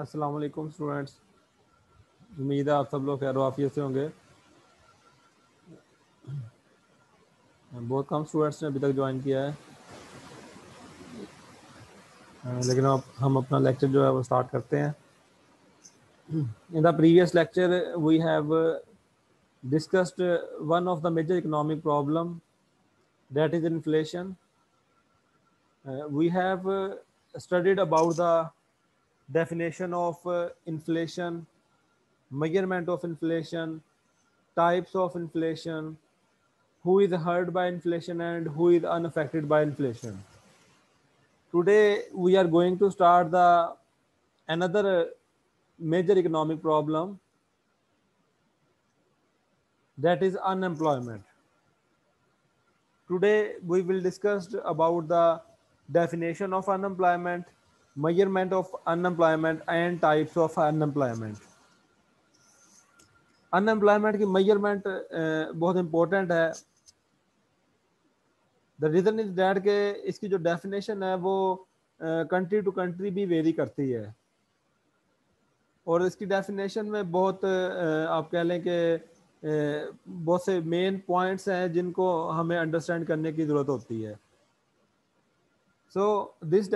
अस्सलाम वालेकुम स्टूडेंट्स। उम्मीद है आप सब लोग खैर वाफियत से होंगे। बहुत कम स्टूडेंट्स ने अभी तक ज्वाइन किया है। लेकिन अब हम अपना लेक्चर जो है वो स्टार्ट करते हैं। In the previous lecture we have of the major economic problem that is inflation. uh, we have uh, studied about the definition of uh, inflation measurement of inflation types of inflation who is hurt by inflation and who is unaffected by inflation today we are going to start the another major economic problem that is unemployment. Today we will discuss about the definition of unemployment, measurement of unemployment and types of unemployment. Unemployment की measurement बहुत important है। The reason is that के इसकी जो definition है वो country to country भी vary करती है। और इसकी डेफिनेशन में बहुत आप कह लें कि बहुत से मेन पॉइंट्स हैं जिनको हमें अंडरस्टैंड करने की ज़रूरत होती है। So this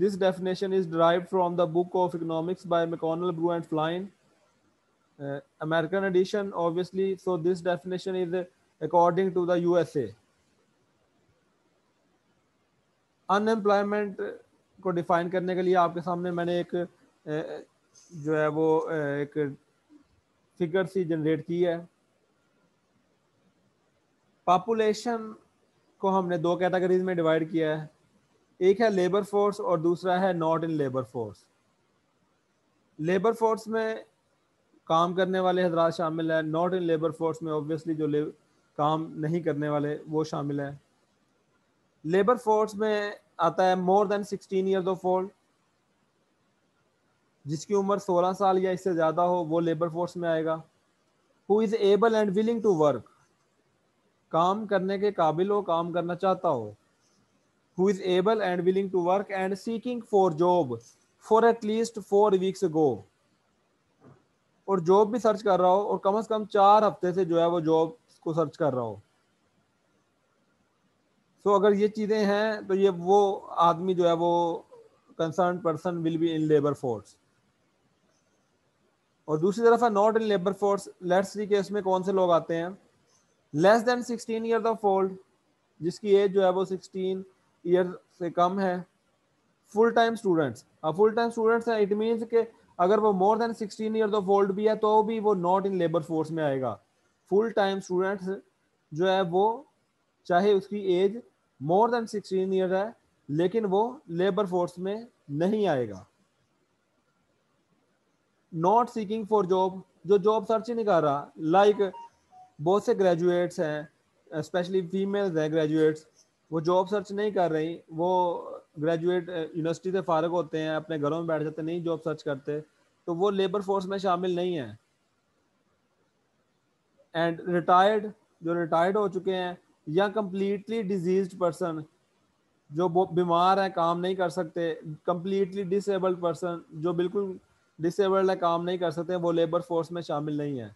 this definition is derive from the book of economics by McConnell Brue and Flynn American edition obviously so this definition is according to the USA unemployment को define करने के लिए आपके सामने मैंने एक जो है वो एक फिगर सी जनरेट की है। पॉपुलेशन को हमने दो कैटेगरीज में डिवाइड किया है। एक है लेबर फोर्स और दूसरा है not in labour force labour force में काम करने वाले हजरात शामिल है नॉट इन लेबर फोर्स में ऑब्वियसली जो काम नहीं करने वाले, वो शामिल है. लेबर फोर्स में आता है more than sixteen years of old जिसकी उम्र 16 साल या इससे ज़्यादा हो, वो लेबर फोर्स में आएगा. Who is able and willing to work काम करने के काबिल हो, काम करना चाहता हो. Who is able and willing to work and seeking for job for at least four weeks go और जॉब भी सर्च कर रहा हो और कम से कम चार हफ़्ते से जो है वो जॉब को सर्च कर रहा हो। तो अगर ये चीज़ें हैं तो ये वो आदमी जो है वो concern person will be in labour force और दूसरी तरफ़ है not in labour force let's see case में कौन से लोग आते हैं। Less than 16 year of old जिसकी एज जो है वो 16 ईयर से कम है full time students full time students है इट मीन्स के अगर वो more than 16 year of old भी है तो भी वो नॉट इन लेबर फोर्स में आएगा. फुल टाइम स्टूडेंट्स जो है वो चाहे उसकी एज मोर देन 16 ईयर है लेकिन वो लेबर फोर्स में नहीं आएगा. नॉट सीकिंग फॉर जॉब जो जॉब सर्च ही नहीं कर रहा लाइक like, बहुत से ग्रेजुएट्स हैं स्पेशली फीमेल्स हैं ग्रेजुएट्स वो जॉब सर्च नहीं कर रही, वो ग्रेजुएट यूनिवर्सिटी से फारग होते हैं, अपने घरों में बैठ जाते, नहीं जॉब सर्च करते तो वो लेबर फोर्स में शामिल नहीं है। एंड रिटायर्ड जो रिटायर्ड हो चुके हैं, या कम्प्लीटली डिज़ीज़ पर्सन जो बीमार है, काम नहीं कर सकते कम्प्लीटली डिसेबल्ड पर्सन जो बिल्कुल डिसेबल्ड है, काम नहीं कर सकते, वो लेबर फोर्स में शामिल नहीं है।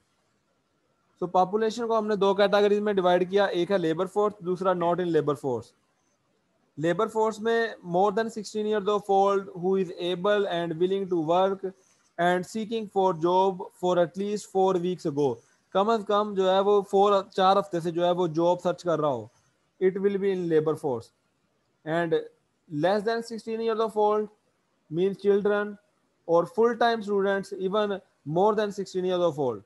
सो so, पॉपुलेशन को हमने दो कैटेगरीज में डिवाइड किया। एक है लेबर फोर्स दूसरा not in labour force labour force में more than 16 year of old who is able and willing to work and seeking for job for at least four weeks ago कम अज कम जो है वो फोर चार हफ़्ते से जो है वो जॉब सर्च कर रहा हो। It will be in labour force and less than 16 year of old mean children और full time students even more than 16 year of old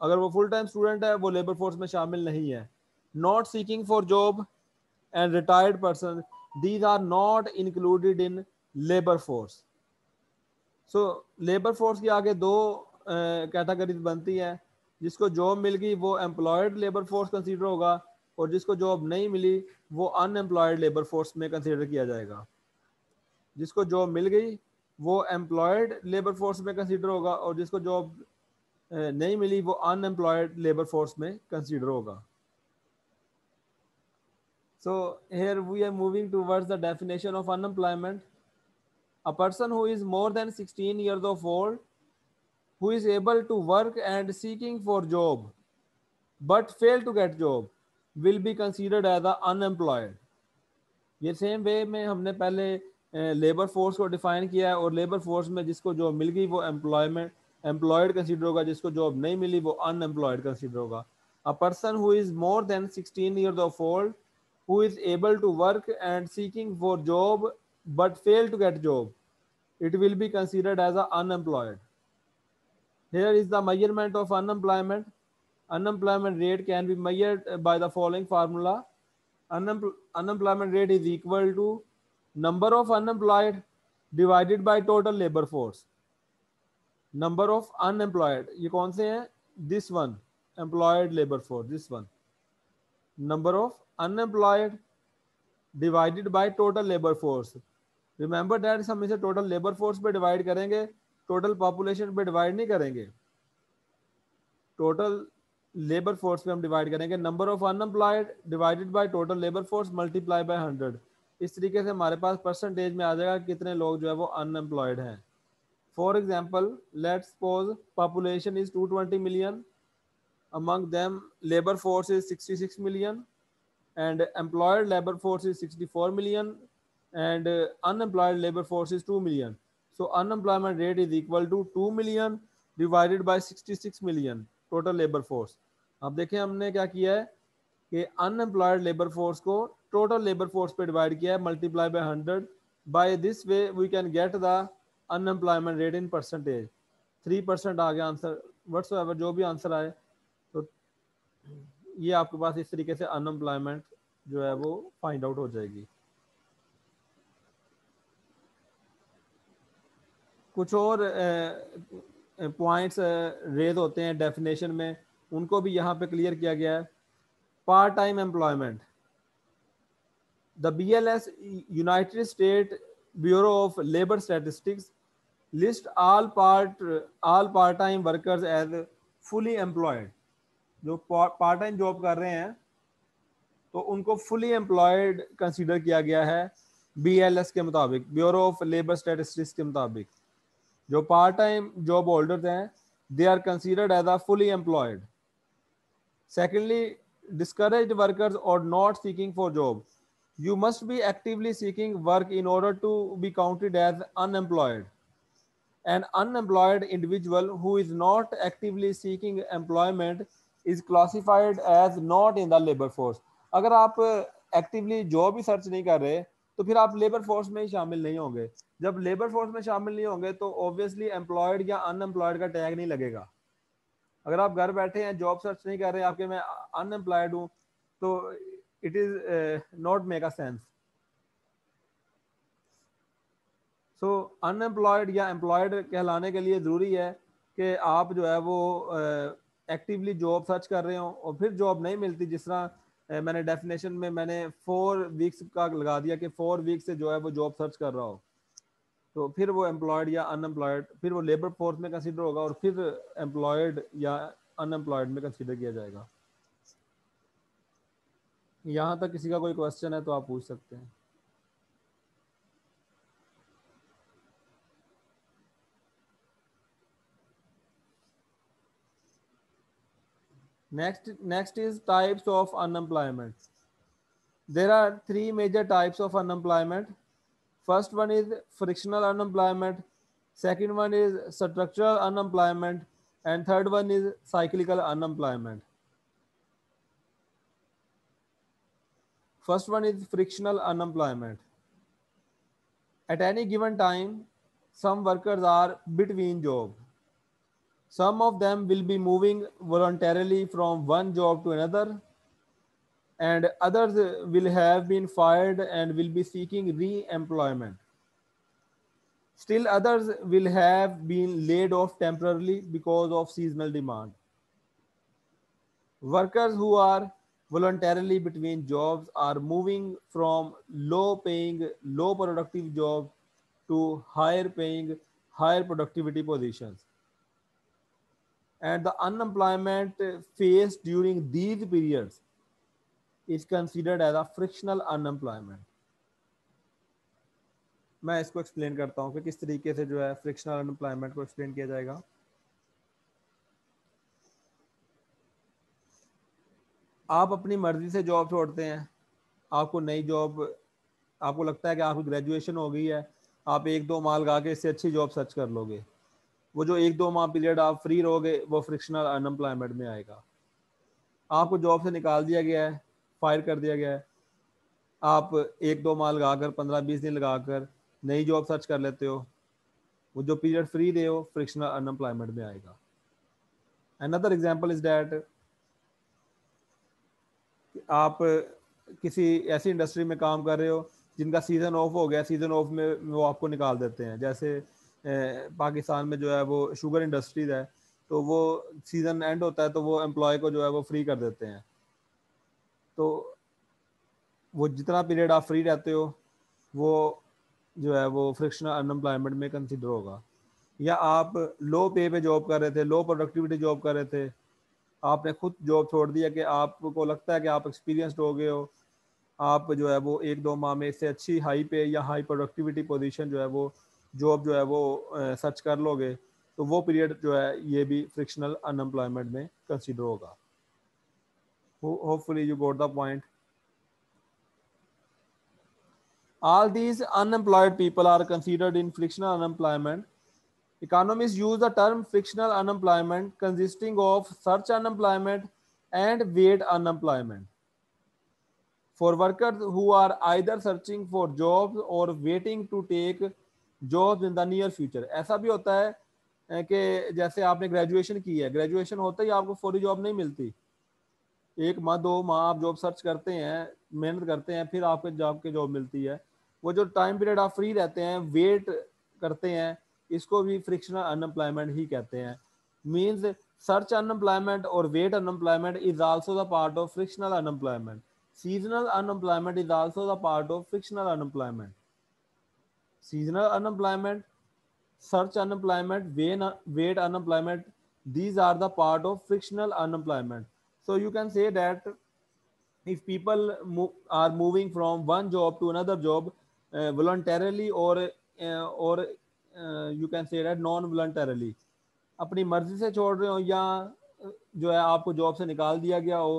अगर वो फुल टाइम स्टूडेंट है वो लेबर फोर्स में शामिल नहीं है। Not seeking for job and retired person these are not included in labour force so labour force की आगे दो कैटेगरीज uh, बनती हैं। जिसको जॉब मिल गई वो एम्प्लॉयड लेबर फोर्स कंसीडर होगा। और जिसको जॉब नहीं मिली वो अनएम्प्लॉयड लेबर फोर्स में कंसीडर किया जाएगा। जिसको जॉब मिल गई वो एम्प्लॉयड लेबर फोर्स में कंसीडर होगा। और जिसको जॉब नहीं मिली, वो अनएम्प्लॉयड लेबर फोर्स में कंसिडर होगा। So here we are moving towards the definition of unemployment a person who is more than sixteen year of old who is able to work and seeking for job but fail to get job will be considered as the unemployed ये same way में हमने पहले labour force को define किया है और labour force में जिसको जॉब मिल गई वो एम्प्लॉयमेंट एम्प्लॉयड कंसिडर होगा, जिसको जॉब नहीं मिली, वो अनएम्प्लॉयड कंसिडर होगा। A person who is more than sixteen year of old who is able to work and seeking for job but fail to get job it will be considered as unemployed here is the measurement of unemployment unemployment rate can be measured by the following formula unemployment rate is equal to number of unemployed divided by total labour force number of unemployed ये कौन से हैं? This one employed labour force this one number of unemployed divided by total labour force remember that हम इसे total labour force पे divide करेंगे. Total population पे divide नहीं करेंगे. टोटल लेबर फोर्स पे हम डिवाइड करेंगे. Number of unemployed divided by total labour force multiply by hundred इस तरीके से हमारे पास परसेंटेज में आ जाएगा कितने लोग जो है वो अनएम्प्लॉयड हैं. For example, let's suppose population is 220 million. Among them, labor force is 66 million and employed labor force is 64 million and uh, unemployed labor force is 2 million. So unemployment rate is equal to 2 million divided by 66 million total labor force. अब देखें हमने क्या किया है कि unemployed labour force को total labour force पे divide किया है multiply by hundred by this way we can get the unemployment rate in percentage three percent आ गया आंसर वट्स एवर जो भी आंसर आए तो ये आपके पास इस तरीके से अनएम्प्लॉयमेंट जो है वो फाइंड आउट हो जाएगी। कुछ और पॉइंट्स रेज होते हैं डेफिनेशन में, उनको भी यहाँ पे क्लियर किया गया है। Part time employment the B L S United State Bureau of Labour Statistics list all part all part time workers as fully employed जो पार्ट टाइम जॉब कर रहे हैं तो उनको फुली एम्प्लॉयड कंसीडर किया गया है बीएलएस के मुताबिक ब्यूरो ऑफ़ लेबर स्टेटिस्टिक्स के मुताबिक। जो पार्ट टाइम जॉब होल्डर्स हैं they are considered as a fully employed secondly discourage workers और not seeking for job you must be actively seeking work in order to be counted as unemployed an unemployed individual who is not actively seeking employment is classified as not in the labor force. अगर आप actively job ही search नहीं कर रहे तो फिर आप labour force में ही शामिल नहीं होंगे। जब लेबर फोर्स में शामिल नहीं होंगे तो ऑब्वियसली एम्प्लॉयड या अनएम्प्लॉयड का टैग नहीं लगेगा। अगर आप घर बैठे हैं जॉब सर्च नहीं कर रहे, आपके मैं अनएम्प्लॉयड हूँ तो it is not make a sense so unemployed या एम्प्लॉयड कहलाने के लिए ज़रूरी है कि आप जो है वो एक्टिवली जॉब सर्च कर रहे हो और फिर जॉब नहीं मिलती जिस तरह मैंने डेफिनेशन में मैंने फोर वीक्स का लगा दिया कि फोर वीक से जो है वो जॉब सर्च कर रहा हो। तो फिर वो एम्प्लॉयड या अनएम्प्लॉयड फिर वो लेबर फोर्स में कंसिडर होगा और फिर एम्प्लॉयड या अनएम्प्लॉयड में कंसिडर किया जाएगा। यहाँ तक किसी का कोई क्वेश्चन है तो आप पूछ सकते हैं। Next, next is types of unemployment. There are three major types of unemployment. First one is frictional unemployment. Second one is structural unemployment. And third one is cyclical unemployment. First one is frictional unemployment. At any given time, some workers are between jobs some of them will be moving voluntarily from one job to another, and others uh, will have been fired and will be seeking re employment. Still, others will have been laid off temporarily because of seasonal demand. Workers who are voluntarily between jobs are moving from low paying, low productive jobs to higher paying, higher productivity positions and the unemployment faced during these periods is considered as a frictional unemployment. मैं इसको explain करता हूँ कि किस तरीके से जो है फ्रिक्शनल अनएम्प्लॉयमेंट को एक्सप्लेन किया जाएगा आप अपनी मर्ज़ी से जॉब छोड़ते हैं, आपको नई जॉब आपको लगता है कि आपकी ग्रेजुएशन हो गई है, आप एक दो माल गा के इससे अच्छी जॉब सर्च कर लोगे वो जो एक दो माह पीरियड आप फ्री रहोगे, वो फ्रिक्शनल अनएम्प्लॉयमेंट में आएगा। आपको जॉब से निकाल दिया गया है फायर कर दिया गया है। आप एक दो माह लगा कर पंद्रह बीस दिन लगा कर नई जॉब सर्च कर लेते हो। वो जो पीरियड फ्री दे हो फ्रिक्शनल अनएम्प्लॉयमेंट में आएगा। अनदर एग्ज़ाम्पल इज़ डैट आप किसी ऐसी इंडस्ट्री में काम कर रहे हो, जिनका सीज़न ऑफ़ हो गया सीज़न ऑफ़ में वो आपको निकाल देते हैं। जैसे पाकिस्तान में जो है वो शुगर इंडस्ट्रीज़ है तो वो सीज़न एंड होता है तो वो एम्प्लॉय को जो है वो फ्री कर देते हैं। तो वो जितना पीरियड आप फ्री रहते हो, वो जो है वो फ्रिक्शनल अनएम्प्लॉयमेंट में कंसिडर होगा। या आप लो पे पे जॉब कर रहे थे लो प्रोडक्टिविटी जॉब कर रहे थे, आपने खुद जॉब छोड़ दिया कि आपको लगता है कि आप एक्सपीरियंसड हो गए हो, आप जो है वो एक दो माह में इससे अच्छी हाई पे या हाई प्रोडक्टिविटी पोजीशन जो है वो जॉब जो है वो सर्च कर लोगे तो वो पीरियड जो है ये भी फ्रिक्शनल अनएम्प्लॉयमेंट में कंसिडर होगा hopefully you got the point all these unemployed people are considered in frictional unemployment economists use the term frictional unemployment consisting of search unemployment and wait unemployment for workers who are either searching for jobs or waiting to take jobs in the near future ऐसा भी होता है कि जैसे आपने graduation की है। Graduation होता ही आपको फौरी जॉब नहीं मिलती। एक माह, दो माह आप जॉब सर्च करते हैं, मेहनत करते हैं, फिर आपके जॉब के जॉब मिलती है। वो जो टाइम पीरियड आप फ्री रहते हैं वेट करते हैं, इसको भी फ्रिक्शनल अनएम्प्लॉयमेंट ही कहते हैं। मीन्स सर्च अनएम्प्लॉयमेंट और wait unemployment is also the part of frictional unemployment seasonal unemployment is also the part of frictional unemployment. Seasonal unemployment, search unemployment, wait unemployment, these are the part of frictional unemployment. So you can say that if people move, are moving from one job to another job uh, voluntarily or uh, or uh, you can say that non voluntarily अपनी मर्ज़ी से छोड़ रहे हो या जो है आपको जॉब से निकाल दिया गया हो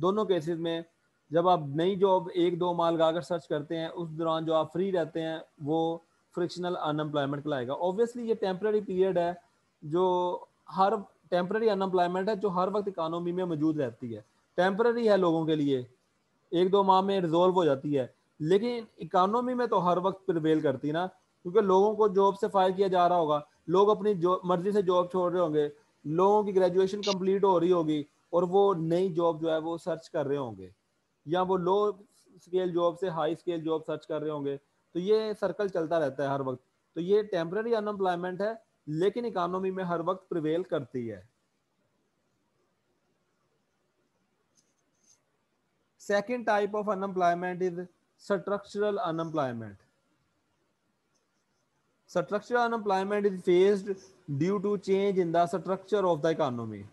दोनों केसेस में जब आप नई जॉब एक दो माल गाकर सर्च करते हैं, उस दौरान जो आप फ्री रहते हैं, वो फ्रिक्शनल अनएम्प्लॉयमेंट कहलाएगा ऑब्वियसली ये टेम्प्रेरी पीरियड है, जो हर टेम्प्रेरी अनएम्प्लॉयमेंट है, जो हर वक्त इकानमी में मौजूद रहती है। टेम्प्रेरी है लोगों के लिए, एक दो माह में रिजोल्व हो जाती है, लेकिन इकानमी में तो हर वक्त प्रिवेल करती ना, क्योंकि लोगों को जॉब से फायर किया जा रहा होगा। लोग अपनी मर्ज़ी से जॉब छोड़ रहे होंगे, लोगों की ग्रेजुएशन कंप्लीट हो रही होगी, और वो नई जॉब जो है, वो सर्च कर रहे होंगे। या वो लो स्केल जॉब से हाई स्केल जॉब सर्च कर रहे होंगे तो ये सर्कल चलता रहता है हर वक्त। तो ये टेम्पररी अनएम्प्लॉयमेंट है, लेकिन इकोनॉमी में हर वक्त प्रिवेल करती है। Second type of unemployment is structural unemployment structural unemployment is faced due to change in the structure of the economy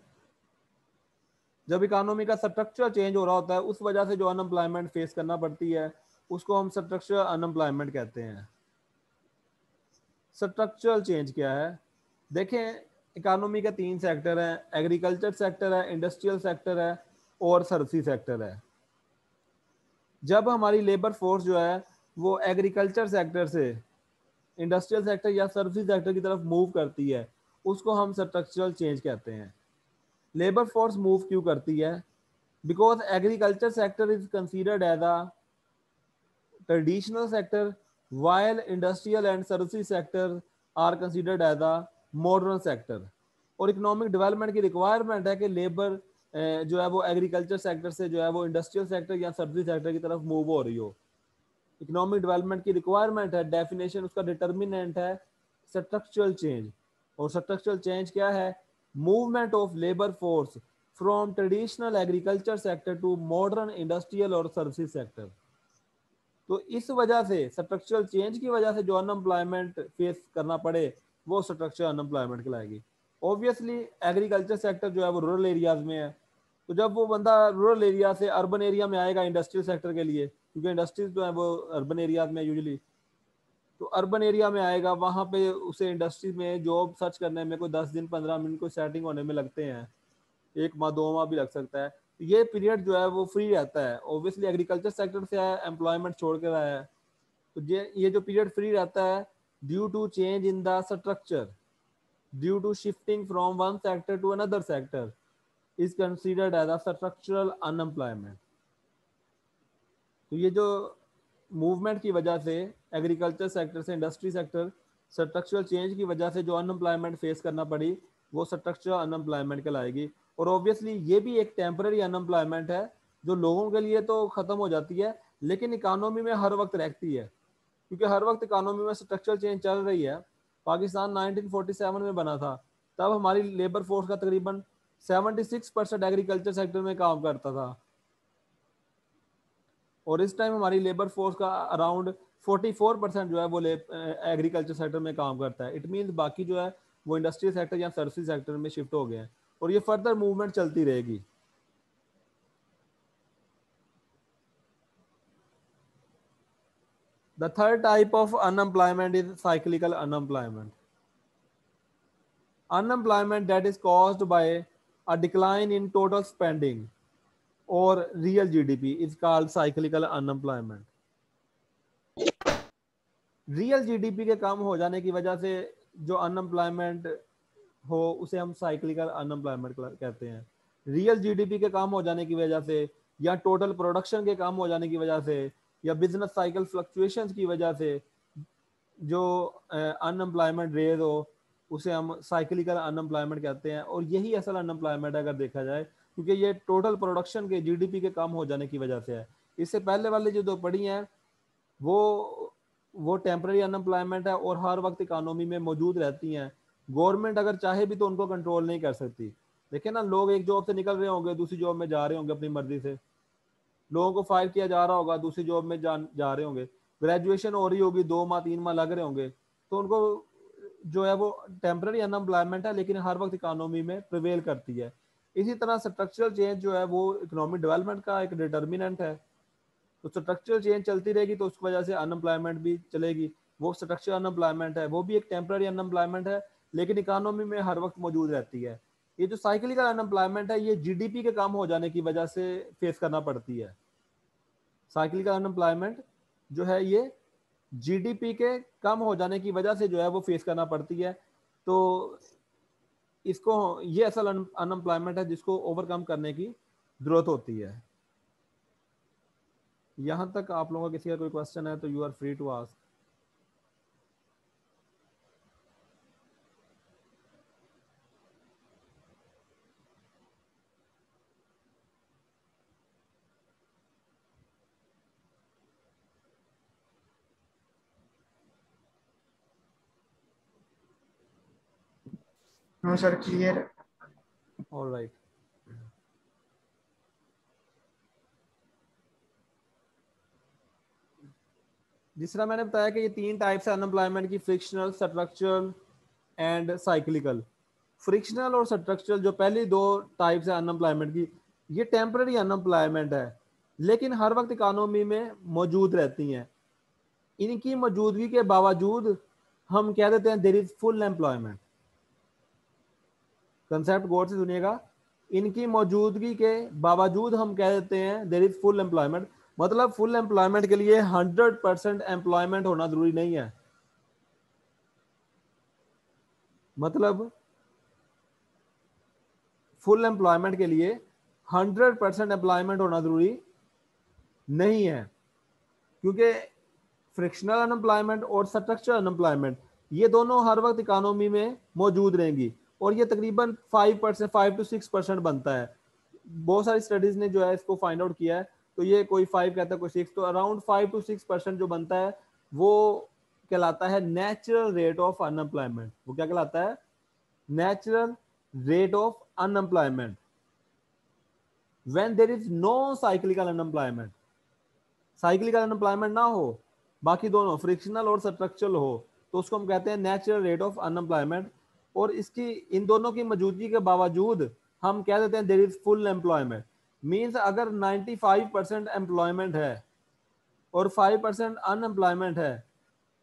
जब इकोनॉमी का स्ट्रक्चर चेंज हो रहा होता है, उस वजह से जो अनएम्प्लॉयमेंट फेस करना पड़ती है, उसको हम स्ट्रक्चरल अनएम्प्लॉयमेंट कहते हैं। स्ट्रक्चरल चेंज क्या है? देखें इकोनॉमी के तीन सेक्टर हैं एग्रीकल्चर सेक्टर है इंडस्ट्रियल सेक्टर है, और सर्विस सेक्टर है। जब हमारी लेबर फोर्स जो है, वो एग्रीकल्चर सेक्टर से इंडस्ट्रियल सेक्टर या सर्विस सेक्टर की तरफ़ मूव करती है, उसको हम स्ट्रक्चरल चेंज कहते हैं। लेबर फोर्स मूव क्यों करती है? Because agriculture sector is considered as a traditional sector while industrial and service sector are considered as a modern sector और इकोनॉमिक डेवलपमेंट की रिक्वायरमेंट है कि लेबर जो है वो एग्रीकल्चर सेक्टर से जो है वो इंडस्ट्रियल सेक्टर या सर्विस सेक्टर की तरफ़ मूव हो रही हो। इकोनॉमिक डेवलपमेंट की रिक्वायरमेंट है डेफिनेशन उसका डिटर्मिनेंट है स्ट्रक्चरल चेंज और स्ट्रक्चरल चेंज क्या है? Movement of labor force from traditional agriculture sector to modern industrial और सर्विस सेक्टर तो इस वजह से स्ट्रक्चरल चेंज की वजह से जो अनएम्प्लॉयमेंट फेस करना पड़े, वो स्ट्रक्चरल अनएम्प्लॉयमेंट कहलाएगी। ऑब्वियसली एग्रीकल्चर सेक्टर जो है वो रूरल एरियाज़ में है। तो जब वो बंदा रूरल एरिया से अर्बन एरिया में आएगा इंडस्ट्रियल सेक्टर के लिए, क्योंकि इंडस्ट्रीज़ जो है वो अर्बन एरियाज़ में यूजली तो अर्बन एरिया में आएगा, वहाँ पे उसे इंडस्ट्री में जॉब सर्च करने में कोई दस दिन, पंद्रह मिनट कोई सेटिंग होने में लगते हैं। एक माह, दो माह भी लग सकता है। ये पीरियड जो है वो फ्री रहता है। ओबियसली एग्रीकल्चर सेक्टर से आया एम्प्लॉयमेंट छोड़ कर आया है। तो ये ये जो पीरियड फ्री रहता है due to change in the structure due to shifting from one sector to another sector is considered as a structural unemployment तो ये जो मूवमेंट की वजह से एग्रीकल्चर सेक्टर से इंडस्ट्री सेक्टर स्ट्रक्चरल चेंज की वजह से जो अनएम्प्लॉयमेंट फेस करना पड़ी, वो स्ट्रक्चरल अनएम्प्लॉयमेंट कहलाएगी। और ऑब्वियसली ये भी एक टेम्पररी अनएम्प्लॉयमेंट है, जो लोगों के लिए तो ख़त्म हो जाती है, लेकिन इकानमी में हर वक्त रहती है। क्योंकि हर वक्त इकानमी में स्ट्रक्चरल चेंज चल रही है। पाकिस्तान 1947 में बना था, तब हमारी लेबर फोर्स का तकरीबन 76 परसेंट एग्रीकल्चर सेक्टर में काम करता था। और इस टाइम हमारी लेबर फोर्स का अराउंड 44 परसेंट जो है वो एग्रीकल्चर सेक्टर में काम करता है। इट मीन बाकी जो है वो इंडस्ट्रियल सेक्टर या सर्विस सेक्टर में शिफ्ट हो गए हैं और ये फर्दर मूवमेंट चलती रहेगी। The third type of unemployment is cyclical unemployment. Unemployment that is caused by a decline in total spending. Or real GDP is called cyclical unemployment. Real GDP के कम हो जाने की वजह से जो अनएम्प्लॉयमेंट हो, उसे हम साइक्लिकल अनएम्प्लॉयमेंट कहते हैं रियल जीडीपी के कम हो जाने की वजह से, या टोटल प्रोडक्शन के कम हो जाने की वजह से, या बिज़नेस साइकिल फ्लक्चुएशन की वजह से जो अनएम्प्लॉयमेंट रेज हो, उसे हम साइकिलिकल अनएम्प्लॉयमेंट कहते हैं और यही असल अनएम्प्लॉयमेंट अगर देखा जाए क्योंकि ये टोटल प्रोडक्शन के जीडीपी के कम हो जाने की वजह से है। इससे पहले वाले जो दो पढ़ी हैं वो वो टेम्प्रेरी अनएम्प्लॉयमेंट है और हर वक्त इकानमी में मौजूद रहती हैं। गवर्नमेंट अगर चाहे भी तो उनको कंट्रोल नहीं कर सकती। देखिए ना लोग एक जॉब से निकल रहे होंगे दूसरी जॉब में जा रहे होंगे अपनी मर्ज़ी से। लोगों को फायर किया जा रहा होगा दूसरी जॉब में जा, जा रहे होंगे। ग्रेजुएशन हो रही होगी दो माह तीन माह लग रहे होंगे। तो उनको जो है वो टेम्प्रेरी अनएम्प्लॉयमेंट है लेकिन हर वक्त इकानमी में प्रिवेल करती है। इसी तरह स्ट्रक्चरल चेंज जो है, वो इकोनॉमिक डेवलपमेंट का एक डिटर्मिनेंट है। तो स्ट्रक्चरल चेंज चलती रहेगी तो उसकी वजह से अनएम्प्लॉयमेंट भी चलेगी। वो स्ट्रक्चरल अनएम्प्लॉयमेंट है, वो भी एक टेम्प्रेरी अनएम्प्लॉयमेंट है, लेकिन इकानमी में हर वक्त मौजूद रहती है। ये जो साइकिलिकल अनएम्प्लॉयमेंट है, ये जीडीपी के कम हो जाने की वजह से फेस करना पड़ती है। साइकिलिकल अनएम्प्लॉयमेंट जो है, ये जीडीपी के कम हो जाने की वजह से जो है, वो फेस करना पड़ती है। तो इसको, ये असल अनएम्प्लॉयमेंट है जिसको ओवरकम करने की ज़रूरत होती है। यहाँ तक आप लोगों का किसी का कोई क्वेश्चन है तो you are free to ask No, sir, clear. All right. जिस तरह मैंने बताया कि ये तीन टाइप्स है अनएम्प्लॉयमेंट की frictional structural and cyclical frictional और स्ट्रक्चरल जो पहली दो टाइप्स है अनएम्प्लॉयमेंट की ये टेम्पररी अनएम्प्लॉयमेंट है लेकिन हर वक्त इकानमी में मौजूद रहती हैं इनकी मौजूदगी के बावजूद हम कह देते हैं there is full employment concept गौर से सुनिएगा। इनकी मौजूदगी के बावजूद हम कह देते हैं देर इज़ फुल एम्प्लॉयमेंट मतलब फुल एम्प्लॉयमेंट के लिए हंड्रेड परसेंट एम्प्लॉयमेंट होना ज़रूरी नहीं है। मतलब फुल एम्प्लॉयमेंट के लिए हंड्रेड परसेंट एम्प्लॉयमेंट होना ज़रूरी नहीं है। क्योंकि फ्रिक्शनल अनएम्प्लॉयमेंट और स्ट्रक्चर अनएम्प्लॉयमेंट ये दोनों हर वक्त इकोनॉमी में मौजूद रहेंगी। और ये तकरीबन five percent five to six percent बनता है। बहुत सारी स्टडीज़ ने जो है इसको फाइंड आउट किया है। तो ये कोई फाइव कहता है, कोई सिक्स तो around five to six percent जो बनता है, वो कहलाता है नेचुरल रेट ऑफ़ अनएम्प्लॉयमेंट वो क्या कहलाता है? Natural rate of unemployment when there is no cyclical unemployment cyclical unemployment ना हो, बाकी दोनों फ्रिक्शनल और स्ट्रक्चरल हो तो उसको हम कहते हैं नेचुरल रेट ऑफ़ अनएम्प्लॉयमेंट और इसकी, इन दोनों की मौजूदगी के बावजूद हम कह देते हैं there is full employment means अगर 95 परसेंट एम्प्लॉयमेंट है और 5 परसेंट अनएम्प्लॉयमेंट है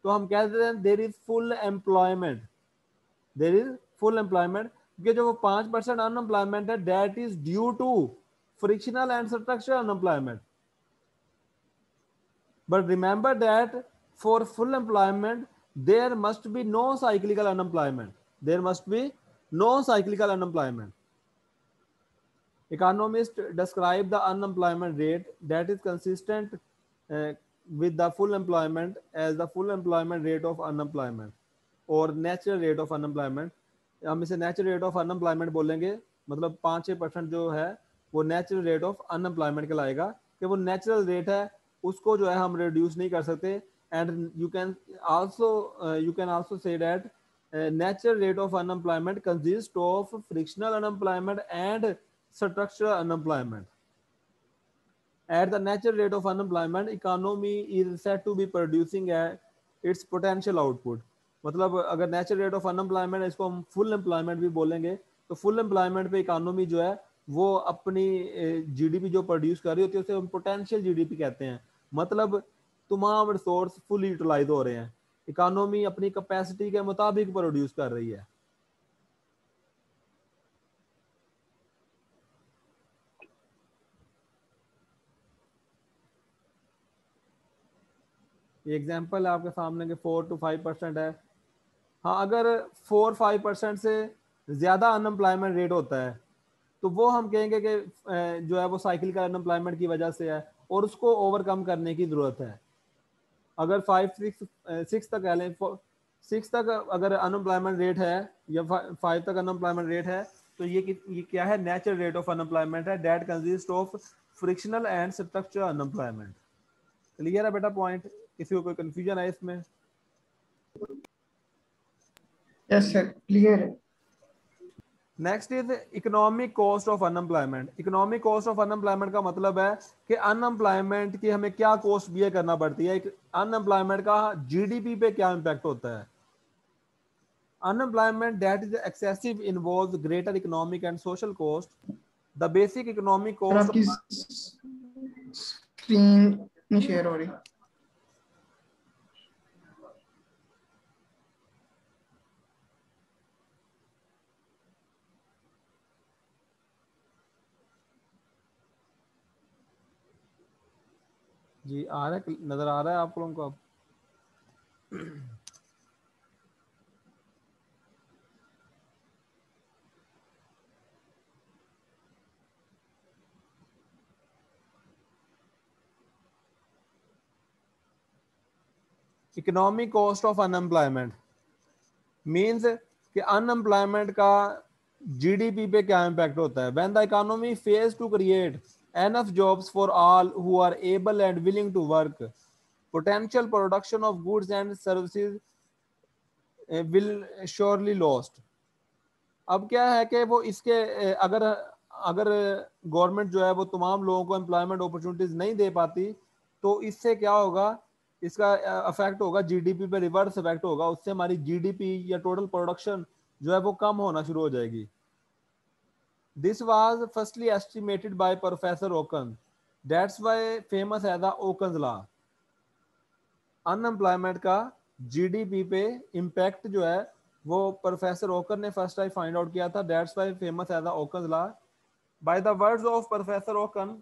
तो हम कह देते हैं there is full employment there is full employment क्योंकि जो वो पाँच परसेंट अनएम्प्लॉयमेंट है that is due to frictional and structural unemployment but remember that for full employment there must be no cyclical unemployment there must be no cyclical unemployment economists describe the unemployment rate that is consistent uh, with the full employment as the full employment rate of unemployment और natural rate of unemployment हम इसे natural rate of unemployment बोलेंगे मतलब पाँच छः percent जो है वो नेचुरल रेट ऑफ़ अनएम्प्लॉयमेंट कहलाएगा। कि वो नेचुरल रेट है उसको जो है हम रिड्यूस नहीं कर सकते। And you can also you can also say that natural rate of unemployment consist of frictional unemployment and structural unemployment. At the natural rate of unemployment, economy is said to be producing at its potential output. मतलब अगर natural rate of unemployment इसको हम full employment भी बोलेंगे तो full employment पे economy जो है, वो अपनी जीडीपी जो प्रोड्यूस कर रही होती है, उसे हम पोटेंशियल जीडीपी कहते हैं। मतलब तमाम रिसोर्स फुल यूटिलाइज हो रहे हैं। इकोनॉमी अपनी कैपेसिटी के मुताबिक प्रोड्यूस कर रही है। एग्ज़ाम्पल है आपके सामने के फोर टू फाइव परसेंट है। हाँ अगर फोर फाइव परसेंट से ज़्यादा अनएम्प्लॉयमेंट रेट होता है तो वो हम कहेंगे कि जो है वो साइकिल का अनएम्प्लॉयमेंट की वजह से है और उसको ओवरकम करने की ज़रूरत है। अगर फाइव सिक्स सिक्स तक कह लें सिक्स तक अगर अनएम्प्लॉयमेंट रेट है, या फाइव तक अनएम्प्लॉयमेंट रेट है तो ये ये क्या है? नेचुरल रेट ऑफ़ अनएम्प्लॉयमेंट है that consist of frictional and structure unemployment clear है बेटा पॉइंट किसी को कोई कंफ्यूजन है इसमें? यस सर क्लियर है। Next is economic cost of unemployment economic cost of unemployment का मतलब है कि अनएम्प्लॉयमेंट की हमें क्या कॉस्ट बियर करना पड़ती है? अनएम्प्लॉयमेंट का जीडीपी पे क्या इम्पैक्ट होता है? Unemployment that is excessive involve greater economic and social cost the basic economic cost screen share हो रही। जी, आ रहा है नज़र आ रहा है आप लोगों को अब? Economic cost of unemployment means कि अनएम्प्लॉयमेंट का जीडीपी पे क्या इम्पैक्ट होता है? When the economy fails to create enough jobs for all who are able and willing to work. Potential production of goods and services uh, will surely lost. अब क्या है कि वो इसके अगर अगर गवर्नमेंट जो है वो तमाम लोगों को एम्प्लॉयमेंट अपॉर्चुनिटीज़ नहीं दे पाती तो इससे क्या होगा इसका अफेक्ट होगा जीडीपी पे रिवर्स इफ़ेक्ट होगा उससे हमारी जीडीपी या टोटल प्रोडक्शन जो है वो कम होना शुरू हो जाएगी This was firstly estimated by Professor Oken. That's why famous है the Oken's law. अनएम्प्लॉयमेंट का जीडीपी पे इम्पैक्ट जो है वो प्रोफेसर ओकर ने फ़र्स्ट टाइम फाइंड आउट किया था दैट्स व्हाई फ़ेमस है the Okun law by the words of professor Okun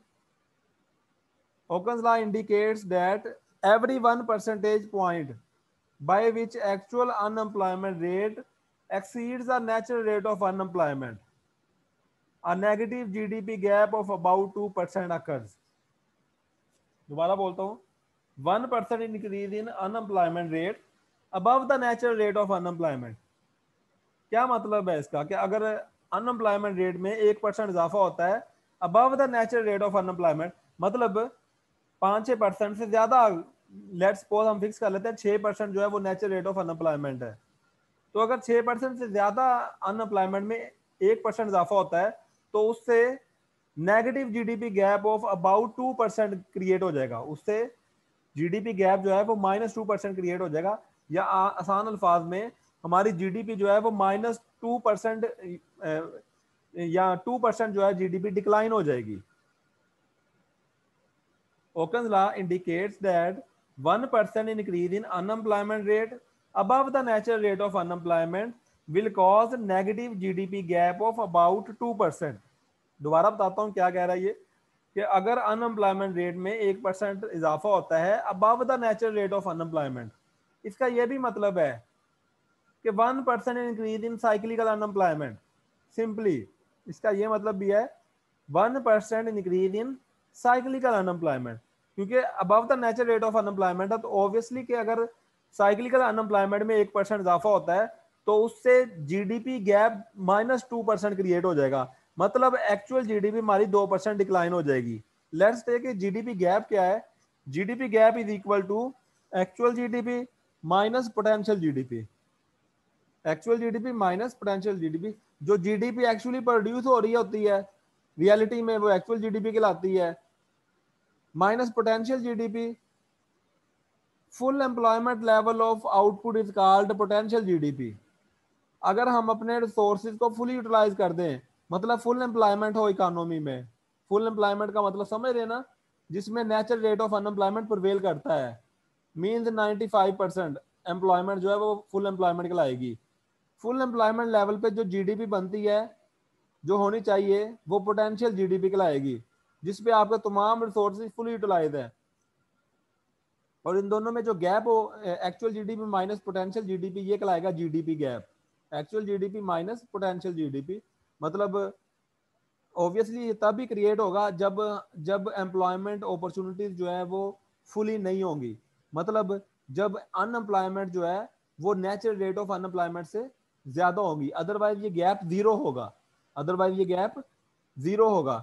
Okun law indicates that every one percentage point by which actual unemployment rate exceeds the natural rate of unemployment a negative GDP gap of about two percent occurs. दोबारा बोलता हूँ। One percent increase in unemployment rate above the natural rate of unemployment क्या मतलब है इसका? कि अगर unemployment rate में एक परसेंट इजाफा होता है above the natural rate of unemployment मतलब पाँच छह परसेंट से ज़्यादा लेट सपोज़ हम फिक्स कर लेते हैं, छह परसेंट जो है वो नेचुरल रेट ऑफ़ अनएम्प्लॉयमेंट है। तो अगर छह परसेंट से ज़्यादा अनएम्प्लॉयमेंट में एक परसेंट इजाफा होता है तो उससे negative GDP gap of about two percent create हो जाएगा। उससे जीडीपी गैप जो है वो माइनस टू परसेंट क्रिएट हो जाएगा। या आसान अल्फाज में हमारी जीडीपी जो है वो माइनस टू परसेंट या टू परसेंट जो है जीडीपी डिक्लाइन हो जाएगी। Okun law indicates that one percent increase in unemployment rate above the natural rate of unemployment will cause negative G D P gap of about two percent दोबारा बताता हूँ क्या कह रहा है ये, कि अगर अनएम्प्लॉयमेंट रेट में एक परसेंट इजाफा होता है above the natural rate of unemployment इसका ये भी मतलब है कि one percent increase in cyclical unemployment simply इसका ये मतलब भी है one percent increase in cyclical unemployment क्योंकि above the natural rate of unemployment है तो ऑब्वियसली कि अगर साइक्लिकल अनएम्प्लॉयमेंट में एक परसेंट इजाफा होता है तो उससे GDP gap minus two percent create हो जाएगा। मतलब एक्चुअल जीडीपी हमारी दो परसेंट डिक्लाइन हो जाएगी लेट्स टेक जीडीपी गैप क्या है GDP gap is equal to actual GDP minus potential GDP actual GDP minus potential GDP जो जीडीपी एक्चुअली प्रोड्यूस हो रही होती है रियलिटी में वो एक्चुअल जीडीपी कहलाती है minus potential GDP full employment level of output is called potential GDP अगर हम अपने रिसोर्सेज को फुली यूटिलाइज कर दें मतलब फुल एम्प्लॉयमेंट हो इकोनॉमी में। फुल एम्प्लॉयमेंट का मतलब समझ रहे ना? जिसमें natural rate of unemployment prevail करता है। मीन्स 95 परसेंट एम्प्लॉयमेंट जो है वो फुल एम्प्लॉयमेंट कहलाएगी फुल एम्प्लॉयमेंट लेवल पे जो जीडीपी बनती है, जो होनी चाहिए, वो पोटेंशियल जीडीपी कहलाएगी जिसपे आपका तमाम रिसोर्सेज फुल यूटिलाइज है। और इन दोनों में जो गैप हो actual GDP minus potential GDP ये कहलाएगा GDP gap actual GDP minus potential GDP मतलब ऑब्वियसली तभी क्रिएट होगा जब जब एम्प्लॉयमेंट अपॉर्चुनिटीज़ जो है वो फुली नहीं होंगी। मतलब जब अनएम्प्लॉयमेंट जो है, वो नेचुरल रेट ऑफ़ अनएम्प्लॉयमेंट से ज़्यादा होगी। अदरवाइज़ ये गैप ज़ीरो होगा। अदरवाइज़ ये गैप ज़ीरो होगा।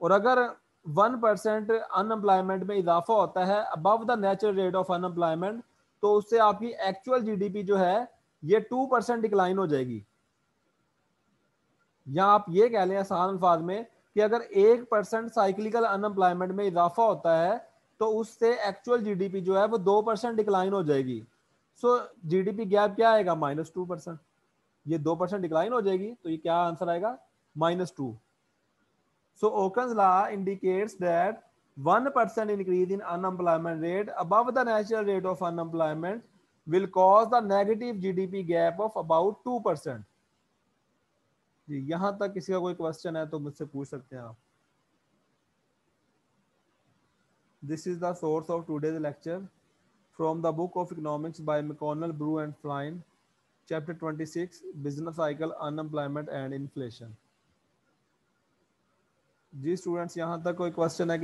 और अगर वन परसेंट अनएम्प्लॉयमेंट में इजाफा होता है above the natural rate of unemployment तो उससे आपकी एक्चुअल जीडीपी जो है, ये टू परसेंट डिक्लाइन हो जाएगी। या आप ये कह लें आसान अल्फाज में कि अगर एक परसेंट साइक्लिकल अनएम्प्लॉयमेंट में इजाफा होता है तो उससे एक्चुअल जीडीपी जो है वो दो परसेंट डिक्लाइन हो जाएगी। सो जीडीपी गैप क्या आएगा? माइनस टू परसेंट ये दो परसेंट डिक्लाइन हो जाएगी तो ये क्या आंसर आएगा? Minus two so Okun law indicates that one percent increase in unemployment rate above the natural rate of unemployment will cause the negative GDP gap of about two जी, यहाँ तक किसी का कोई क्वेश्चन है तो मुझसे पूछ सकते हैं आप। This is the of today's lecture from the book of economics by McConnell Brue and Flynn chapter 26 business cycle unemployment and inflation ji students यहाँ तक कोई क्वेश्चन है